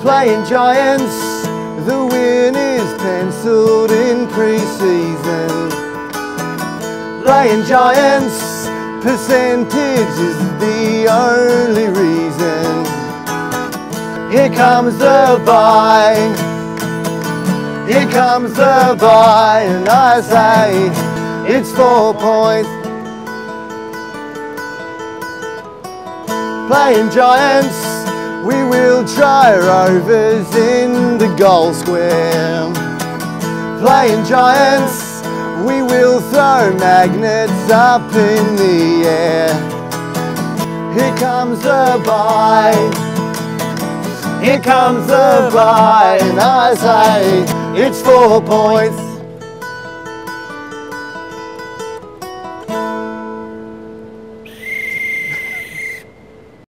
Playing Giants, the win is penciled in pre-season. Playing Giants, percentage is the only reason. Here comes the bye. Here comes the bye, and I say it's four points. Playing Giants, we will try rovers in the goal square. Playing Giants, we will throw magnets up in the air. Here comes the bye. Here comes the bye, and I say it's four points.